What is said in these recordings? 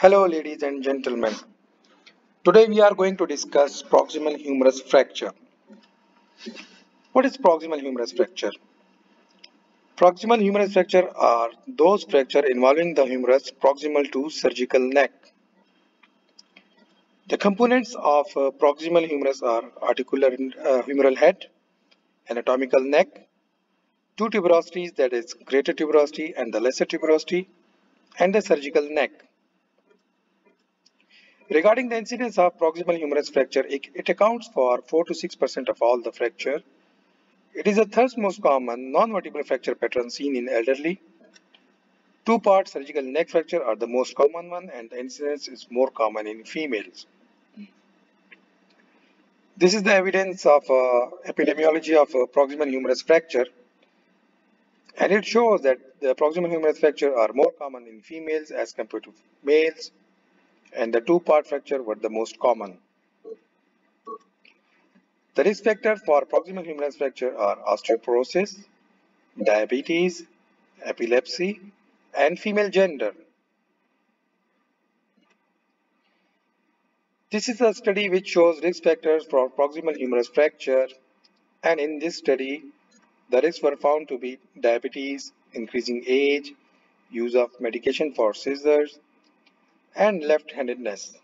Hello ladies and gentlemen. Today we are going to discuss proximal humerus fracture. What is proximal humerus fracture? Proximal humerus fracture are those fracture involving the humerus proximal to surgical neck. The components of uh, proximal humerus are articular uh, humeral head, anatomical neck, two tuberosities that is greater tuberosity and the lesser tuberosity, and the surgical neck. Regarding the incidence of proximal humerus fracture, it, it accounts for 4 to 6% of all the fracture. It is the third most common non-vertebral fracture pattern seen in elderly. Two-part surgical neck fracture are the most common one and the incidence is more common in females. This is the evidence of uh, epidemiology of uh, proximal humerus fracture and it shows that the proximal humerus fracture are more common in females as compared to males and the two-part fracture were the most common. The risk factors for proximal humerus fracture are osteoporosis, diabetes, epilepsy, and female gender. This is a study which shows risk factors for proximal humerus fracture and in this study the risks were found to be diabetes, increasing age, use of medication for seizures, and left-handedness.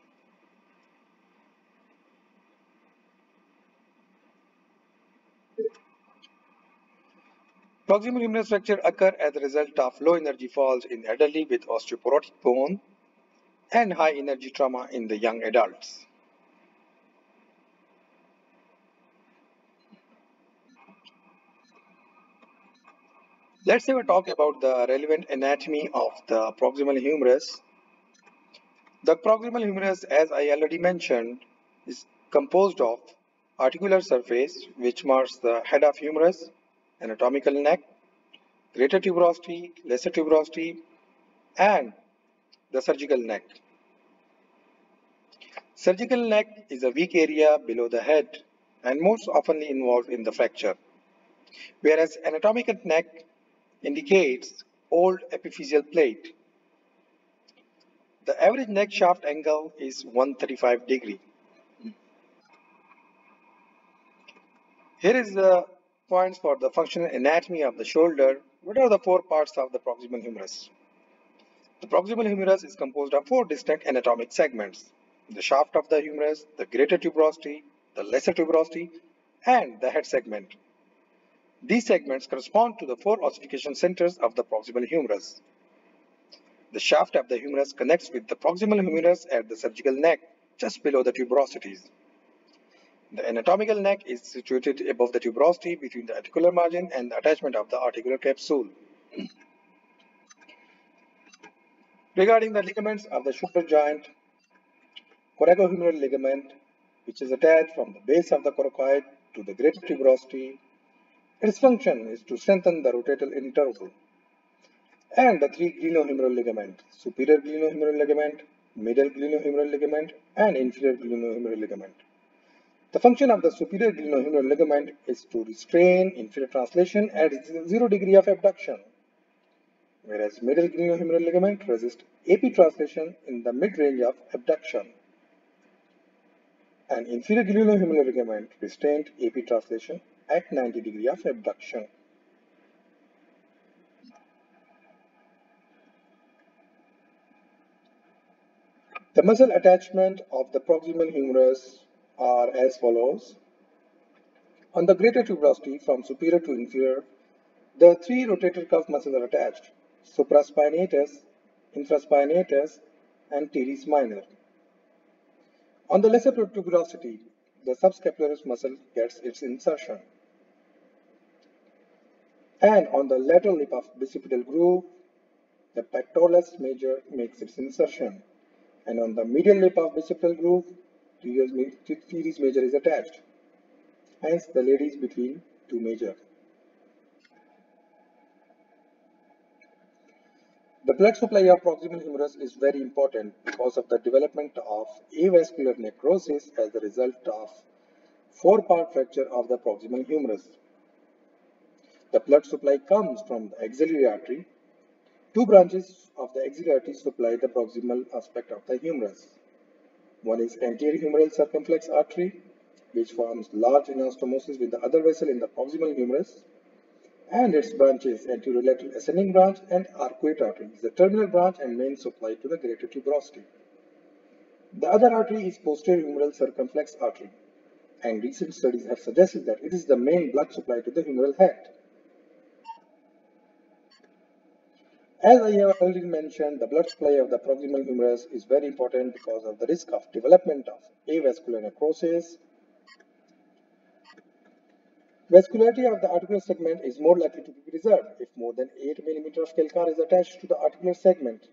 Proximal humerus fracture occur as a result of low energy falls in elderly with osteoporotic bone and high energy trauma in the young adults. Let's have a talk about the relevant anatomy of the proximal humerus the proximal humerus, as I already mentioned, is composed of articular surface which marks the head of humerus, anatomical neck, greater tuberosity, lesser tuberosity, and the surgical neck. Surgical neck is a weak area below the head and most often involved in the fracture, whereas anatomical neck indicates old epiphyseal plate the average neck shaft angle is 135 degree. Here is the points for the functional anatomy of the shoulder. What are the four parts of the proximal humerus? The proximal humerus is composed of four distinct anatomic segments. The shaft of the humerus, the greater tuberosity, the lesser tuberosity, and the head segment. These segments correspond to the four ossification centers of the proximal humerus. The shaft of the humerus connects with the proximal humerus at the surgical neck, just below the tuberosities. The anatomical neck is situated above the tuberosity between the articular margin and the attachment of the articular capsule. Regarding the ligaments of the shoulder joint, coracohumeral ligament, which is attached from the base of the coracoid to the greater tuberosity, its function is to strengthen the rotator interval and the three glenohumeral ligament, superior glenohumeral ligament, middle glenohumeral ligament, and inferior glenohumeral ligament. The function of the superior glenohumeral ligament is to restrain inferior translation at 0 degree of abduction, whereas middle glenohumeral ligament resists AP translation in the mid-range of abduction. And inferior glenohumeral ligament restrained AP translation at 90 degree of abduction. The muscle attachment of the proximal humerus are as follows. On the greater tuberosity from superior to inferior, the three rotator cuff muscles are attached, supraspinatus, infraspinatus, and teres minor. On the lesser tuberosity, the subscapularis muscle gets its insertion. And on the lateral lip of bicipital groove, the pectoralis major makes its insertion and on the medial lip of bicipital groove, teres major is attached. Hence, the lead is between two major. The blood supply of proximal humerus is very important because of the development of avascular necrosis as a result of four-part fracture of the proximal humerus. The blood supply comes from the axillary artery Two branches of the axillary supply the proximal aspect of the humerus. One is anterior humeral circumflex artery, which forms large anastomosis with the other vessel in the proximal humerus, and its branches anterolateral ascending branch and arcuate artery is the terminal branch and main supply to the greater tuberosity. The other artery is posterior humeral circumflex artery, and recent studies have suggested that it is the main blood supply to the humeral head. As I have already mentioned, the blood supply of the proximal humerus is very important because of the risk of development of avascular necrosis. Vascularity of the articular segment is more likely to be preserved if more than 8 mm of calcar is attached to the articular segment.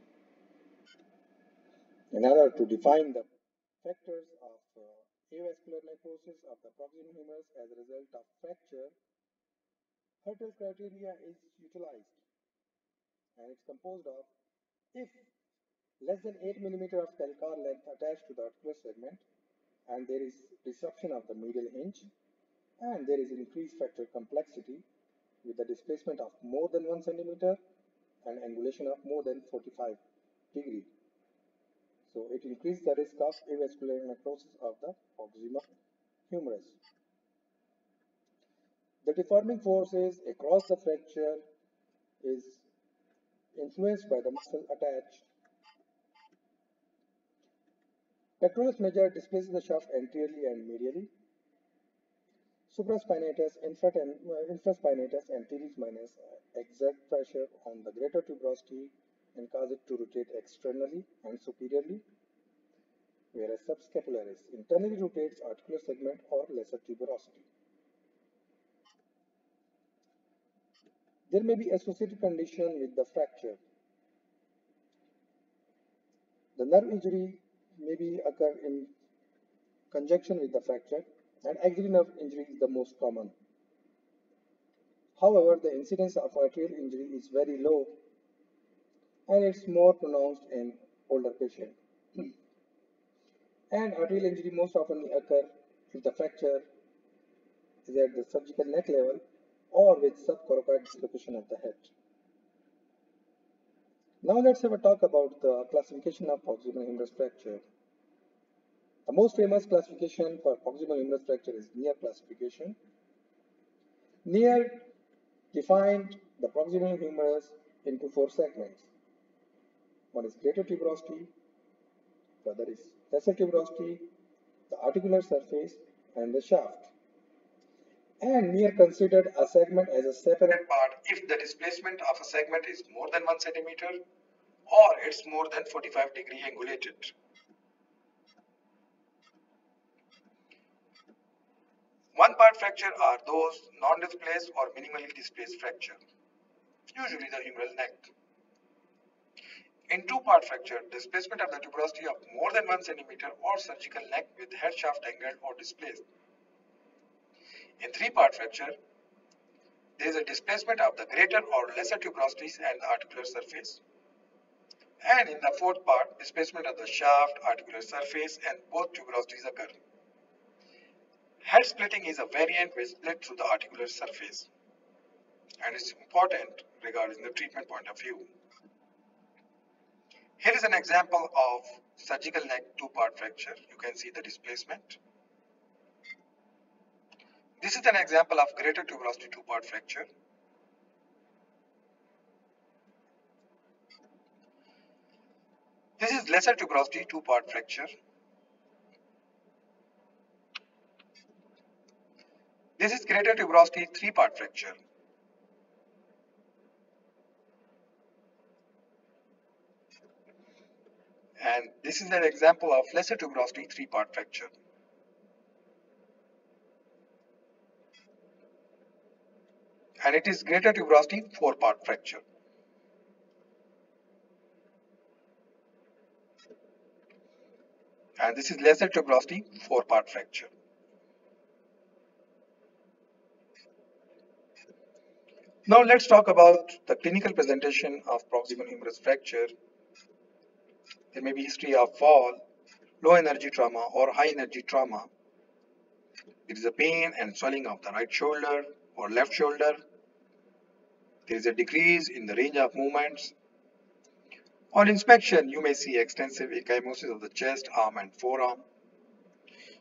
In order to define the factors of uh, avascular necrosis of the proximal humerus as a result of fracture, Hertel criteria is utilized and it's composed of if less than 8 mm of calcar length attached to the articular segment and there is disruption of the medial hinge and there is increased fracture complexity with the displacement of more than 1 cm and angulation of more than 45 degree. So it increases the risk of avascular necrosis of the proximal humerus. The deforming forces across the fracture is influenced by the muscle attached. Pectoralis major displaces the shaft anteriorly and medially. Supraspinatus, uh, infraspinatus, and teres minor exert pressure on the greater tuberosity and cause it to rotate externally and superiorly, whereas subscapularis internally rotates articular segment or lesser tuberosity. There may be associated condition with the fracture. The nerve injury may be occur in conjunction with the fracture and axillary nerve injury is the most common. However, the incidence of arterial injury is very low and it's more pronounced in older patients. and arterial injury most often occur if the fracture is at the surgical neck level or with subcoracoid dislocation of the head. Now let's have a talk about the classification of proximal humerus fracture. The most famous classification for proximal humerus fracture is Neer classification. Neer defined the proximal humerus into four segments. One is greater tuberosity, the other is lesser tuberosity, the articular surface, and the shaft and we are considered a segment as a separate part if the displacement of a segment is more than 1 centimeter or it's more than 45 degree angulated. One part fracture are those non-displaced or minimally displaced fracture, usually the humeral neck. In two-part fracture, displacement of the tuberosity of more than 1 centimeter or surgical neck with head shaft angled or displaced in three-part fracture, there is a displacement of the greater or lesser tuberosities and the articular surface. And in the fourth part, displacement of the shaft, articular surface, and both tuberosities occur. Head splitting is a variant which split through the articular surface and is important regarding the treatment point of view. Here is an example of surgical neck two-part fracture. You can see the displacement. This is an example of greater tuberosity two-part fracture. This is lesser tuberosity two-part fracture. This is greater tuberosity three-part fracture. And this is an example of lesser tuberosity three-part fracture. And it is greater tuberosity four part fracture. And this is lesser tuberosity four part fracture. Now let's talk about the clinical presentation of proximal humerus fracture. There may be history of fall, low energy trauma or high energy trauma. It is a pain and swelling of the right shoulder or left shoulder there is a decrease in the range of movements On inspection, you may see extensive ecchymosis of the chest, arm and forearm.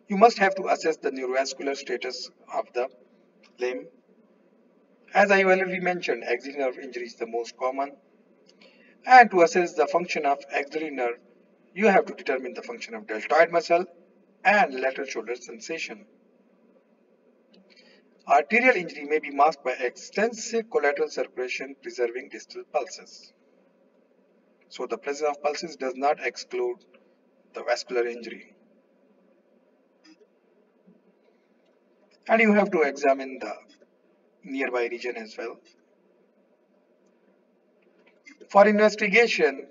You must have to assess the neurovascular status of the limb. As I already mentioned, axillary nerve injury is the most common. And to assess the function of axillary nerve, you have to determine the function of deltoid muscle and lateral shoulder sensation. Arterial injury may be masked by extensive collateral circulation preserving distal pulses. So the presence of pulses does not exclude the vascular injury. And you have to examine the nearby region as well. For investigation,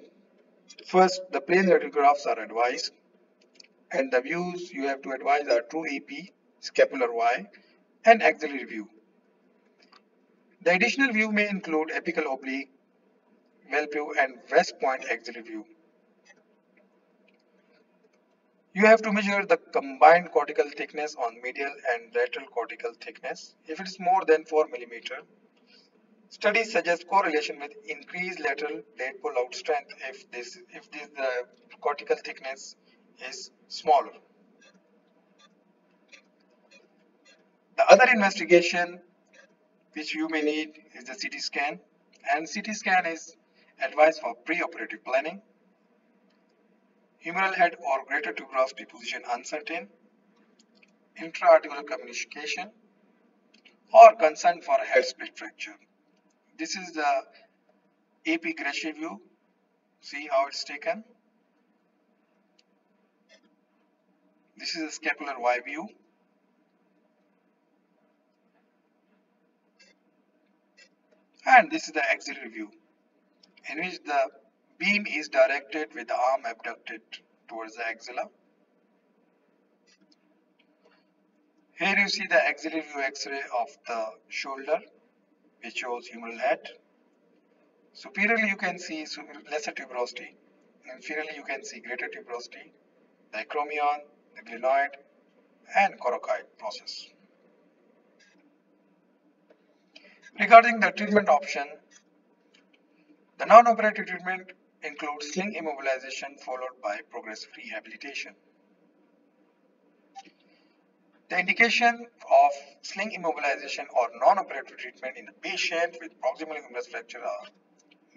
first the plain radiographs are advised and the views you have to advise are true AP, scapular Y and axillary view. The additional view may include apical oblique, Velpeau view, and west point axillary view. You have to measure the combined cortical thickness on medial and lateral cortical thickness. If it is more than 4 mm, studies suggest correlation with increased lateral plate pull-out strength if this if this the cortical thickness is smaller. The other investigation which you may need is the CT scan and CT scan is advised for preoperative planning, humeral head or greater tuberosity position uncertain, intra-articular communication or concern for head split fracture. This is the AP Grashey view. See how it's taken. This is a scapular Y view. And this is the axillary view in which the beam is directed with the arm abducted towards the axilla. Here you see the axillary view x-ray of the shoulder which shows humeral head. Superiorly you can see lesser tuberosity. Inferiorly you can see greater tuberosity, the acromion, the glenoid and coracoid process. Regarding the treatment option, the non-operative treatment includes sling immobilization followed by progressive rehabilitation. The indication of sling immobilization or non-operative treatment in the patient with proximal humerus fracture are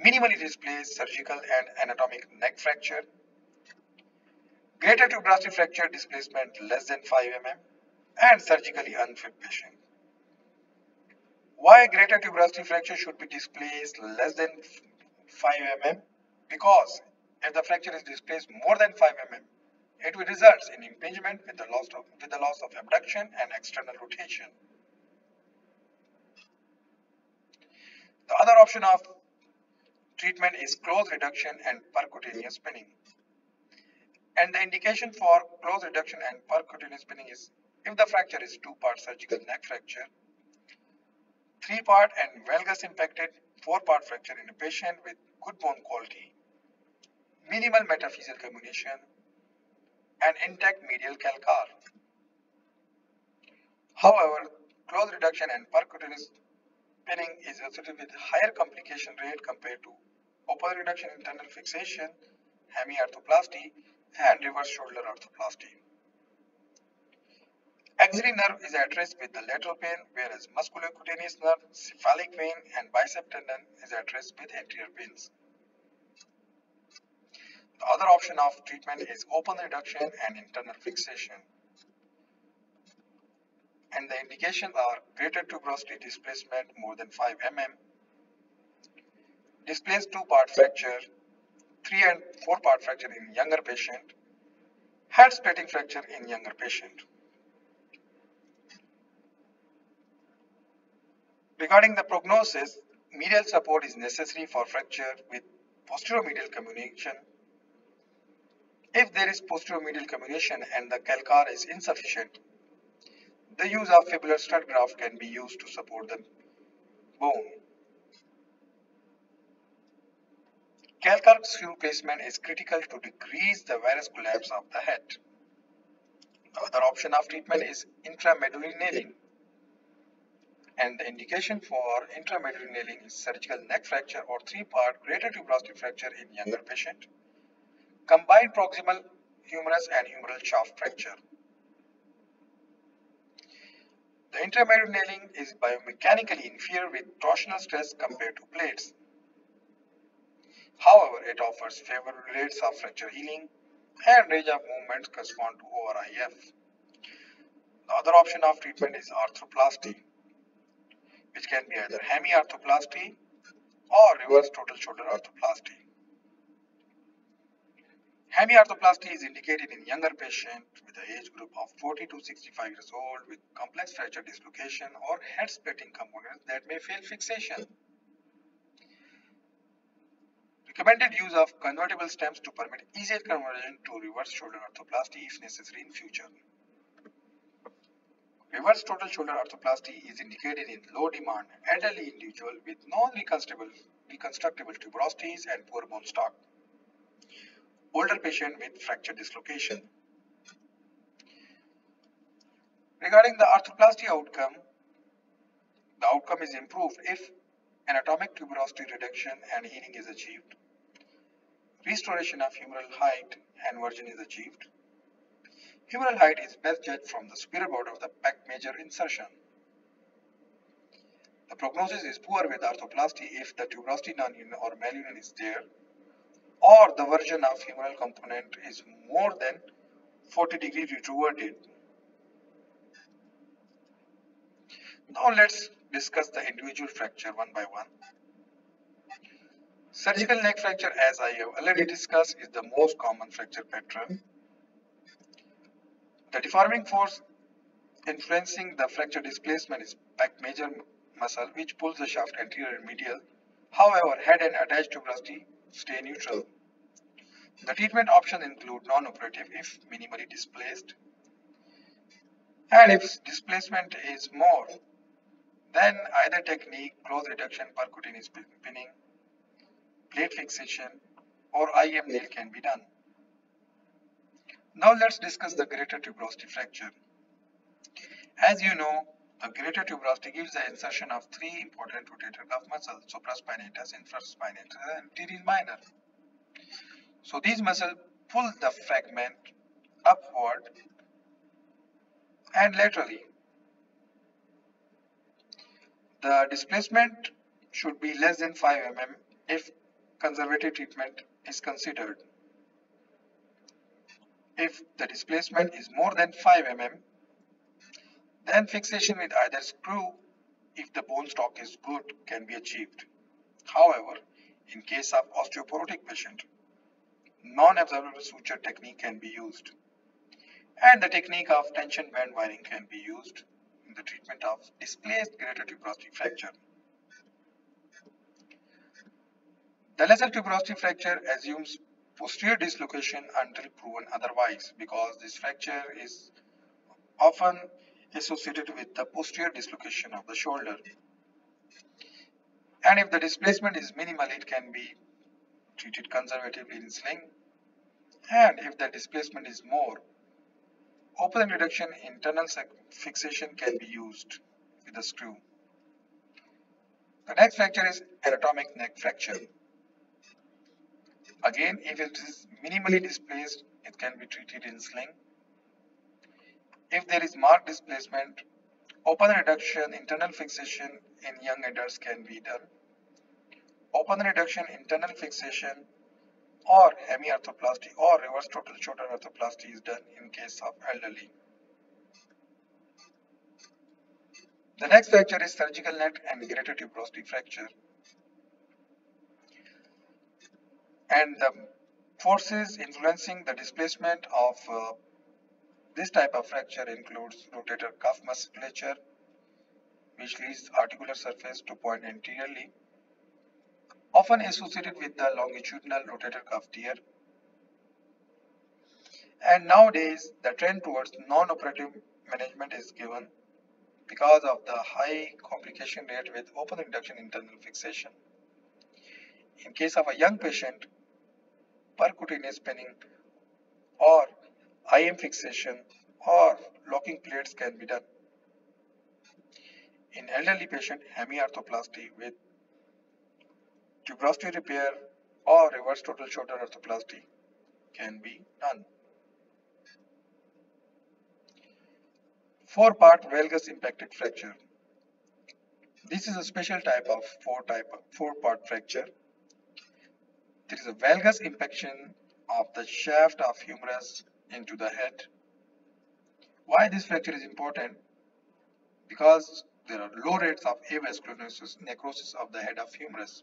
minimally displaced surgical and anatomic neck fracture, greater tuberosity fracture displacement less than 5 mm, and surgically unfit patient. Why greater tuberosity fracture should be displaced less than 5 mm? Because if the fracture is displaced more than 5 mm, it will result in impingement with the loss of, with the loss of abduction and external rotation. The other option of treatment is close reduction and percutaneous pinning. And the indication for close reduction and percutaneous pinning is if the fracture is two-part surgical neck fracture three part and valgus impacted four part fracture in a patient with good bone quality, minimal metaphyseal comminution, and intact medial calcar. However, close reduction and percutaneous pinning is associated with higher complication rate compared to open reduction internal fixation, hemiarthroplasty, and reverse shoulder arthroplasty. Axillary nerve is rest with the lateral pain, whereas musculocutaneous nerve, cephalic vein, and bicep tendon is rest with anterior pains. The other option of treatment is open reduction and internal fixation. And the indications are greater tuberosity displacement more than 5 mm, displaced two-part fracture, 3 and 4-part fracture in younger patient, head splitting fracture in younger patient. Regarding the prognosis, medial support is necessary for fracture with posteromedial comminution. If there is posteromedial comminution and the calcar is insufficient, the use of fibular stud graft can be used to support the bone. Calcar screw placement is critical to decrease the varus collapse of the head. The other option of treatment is intramedullary nailing. And the indication for intramedullary nailing is surgical neck fracture or three-part greater tuberosity fracture in younger patient, combined proximal humerus and humeral shaft fracture. The intramedullary nailing is biomechanically inferior with torsional stress compared to plates. However, it offers favorable rates of fracture healing and range of movements correspond to ORIF. The other option of treatment is arthroplasty, which can be either hemiarthroplasty or reverse total shoulder arthroplasty. Hemiarthroplasty is indicated in younger patients with the age group of 40 to 65 years old with complex fracture dislocation or head splitting components that may fail fixation. Recommended use of convertible stems to permit easier conversion to reverse shoulder arthroplasty if necessary in future. Reverse total shoulder arthroplasty is indicated in low demand elderly individual with non-reconstructible reconstructible tuberosities and poor bone stock. Older patient with fracture dislocation. Regarding the arthroplasty outcome, the outcome is improved if anatomic tuberosity reduction and healing is achieved. Restoration of humeral height and version is achieved Humeral height is best judged from the superior border of the pec major insertion. The prognosis is poor with arthroplasty if the tuberosity non-union or malunion is there or the version of humeral component is more than 40 degree retroverted. Now let's discuss the individual fracture one by one. Surgical neck fracture as I have already discussed is the most common fracture pattern. The deforming force influencing the fracture displacement is pec major muscle which pulls the shaft anterior and medial. However, head and attached tuberosity stay neutral. The treatment options include non-operative if minimally displaced and if displacement is more then either technique, close reduction, percutaneous pinning, plate fixation or IM nail can be done. Now let's discuss the greater tuberosity fracture. As you know, the greater tuberosity gives the insertion of three important rotator cuff muscles, supraspinatus, infraspinatus, and teres minor. So these muscles pull the fragment upward and laterally. The displacement should be less than 5 mm if conservative treatment is considered. If the displacement is more than 5 mm, then fixation with either screw, if the bone stock is good, can be achieved. However, in case of osteoporotic patient, non-absorbable suture technique can be used. And the technique of tension band wiring can be used in the treatment of displaced greater tuberosity fracture. The lesser tuberosity fracture assumes posterior dislocation until proven otherwise because this fracture is often associated with the posterior dislocation of the shoulder. And if the displacement is minimal, it can be treated conservatively in sling. And if the displacement is more, open reduction internal fixation can be used with a screw. The next fracture is anatomic neck fracture. Again, if it is minimally displaced, it can be treated in sling. If there is marked displacement, open reduction internal fixation in young adults can be done. Open reduction internal fixation or hemiarthroplasty or reverse total shoulder arthroplasty is done in case of elderly. The next fracture is surgical neck and greater tuberosity fracture. And the forces influencing the displacement of uh, this type of fracture includes rotator cuff musculature which leads articular surface to point anteriorly often associated with the longitudinal rotator cuff tear and nowadays the trend towards non-operative management is given because of the high complication rate with open reduction internal fixation. In case of a young patient, percutaneous pinning or IM fixation or locking plates can be done. In elderly patient, hemiarthroplasty with tuberosity repair or reverse total shoulder arthroplasty can be done. Four-part valgus impacted fracture. This is a special type of four type four-part fracture. There is a valgus impaction of the shaft of humerus into the head. Why this fracture is important? Because there are low rates of avascular necrosis of the head of humerus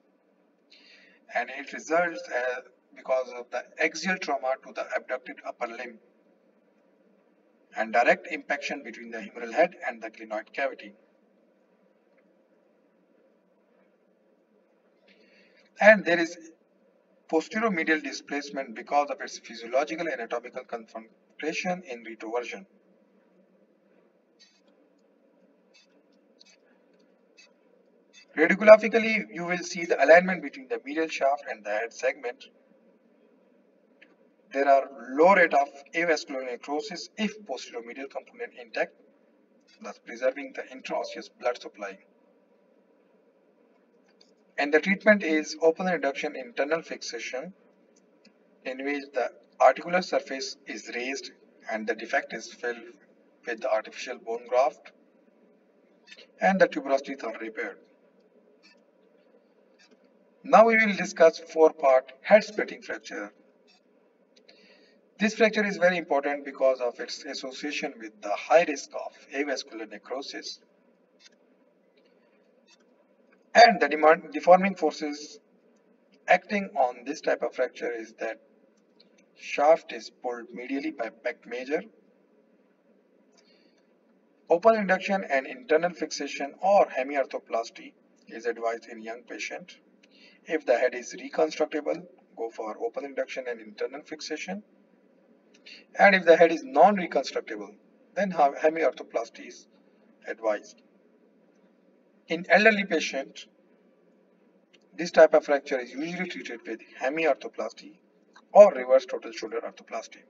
and it results uh, because of the axial trauma to the abducted upper limb and direct impaction between the humeral head and the glenoid cavity. And there is posteromedial displacement because of its physiological anatomical confrontation in retroversion. Radiographically, you will see the alignment between the medial shaft and the head segment. There are low rate of avascular necrosis if posterior medial component intact, thus preserving the intraosseous blood supply. And the treatment is open reduction internal fixation in which the articular surface is raised and the defect is filled with the artificial bone graft and the tuberosities are repaired. Now we will discuss four-part head splitting fracture. This fracture is very important because of its association with the high risk of avascular necrosis and the deforming forces acting on this type of fracture is that shaft is pulled medially by pec major. Open reduction and internal fixation or hemiarthroplasty is advised in young patient. If the head is reconstructable, go for open reduction and internal fixation. And if the head is non-reconstructable, then hemiarthroplasty is advised. In elderly patient, this type of fracture is usually treated with hemiarthroplasty or reverse total shoulder arthroplasty.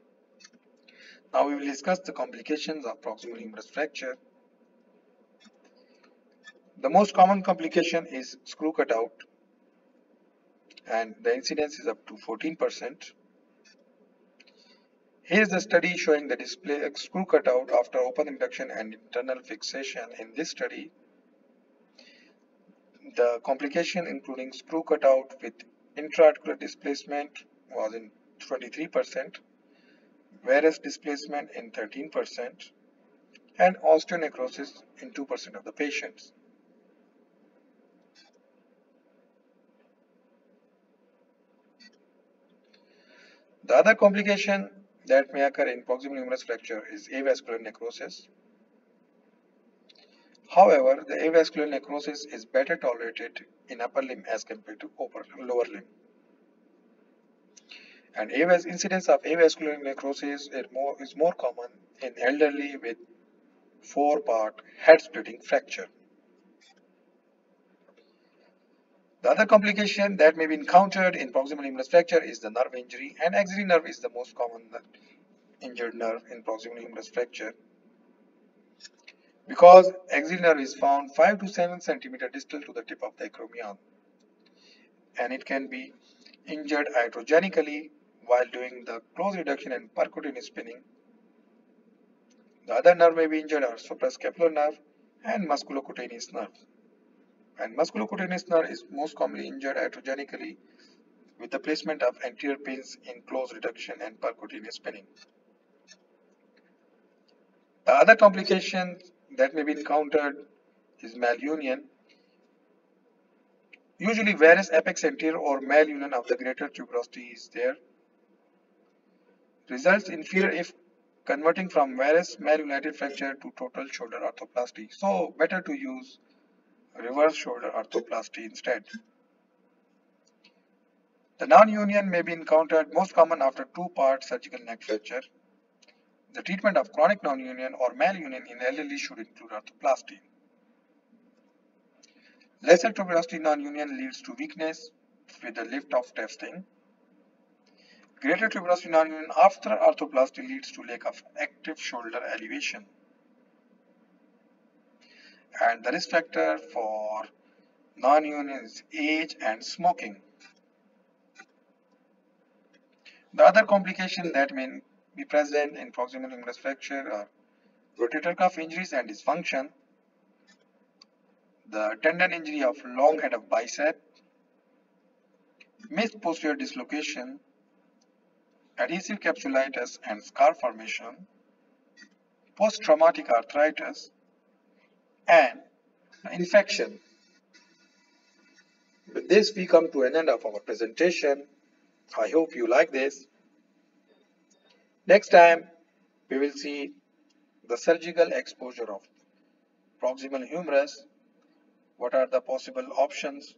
Now we will discuss the complications of proximal humerus fracture. The most common complication is screw cutout and the incidence is up to 14%. Here is the study showing the display screw cutout after open reduction and internal fixation. In this study, the complication including screw cutout with intraarticular displacement was in 23%, varus displacement in 13%, and osteonecrosis in 2% of the patients. The other complication that may occur in proximal humerus fracture is avascular necrosis. However, the avascular necrosis is better tolerated in upper limb as compared to upper lower limb. And AVAS, incidence of avascular necrosis is more, is more common in elderly with four-part head-splitting fracture. The other complication that may be encountered in proximal humerus fracture is the nerve injury and axillary nerve is the most common injured nerve in proximal humerus fracture. Because axillary nerve is found 5 to 7 centimeter distal to the tip of the acromion and it can be injured iatrogenically while doing the close reduction and percutaneous pinning. The other nerve may be injured are suprascapular nerve and musculocutaneous nerve and musculocutaneous nerve is most commonly injured iatrogenically with the placement of anterior pins in close reduction and percutaneous pinning. The other complication that may be encountered is malunion. Usually varus apex anterior or malunion of the greater tuberosity is there. Results inferior if converting from varus malunited fracture to total shoulder arthroplasty. So better to use reverse shoulder arthroplasty instead. The non-union may be encountered most common after two-part surgical neck fracture. The treatment of chronic non-union or malunion in elderly should include arthroplasty. Lesser tuberosity non-union leads to weakness with the lift off testing. Greater tuberosity non-union after arthroplasty leads to lack of active shoulder elevation. and the risk factor for non-union is age and smoking. The other complication that may be present in proximal humerus fracture or rotator cuff injuries and dysfunction, the tendon injury of long head of bicep, missed posterior dislocation, adhesive capsulitis and scar formation, post-traumatic arthritis, and infection. With this, we come to an end of our presentation. I hope you like this. Next time, we will see the surgical exposure of proximal humerus. What are the possible options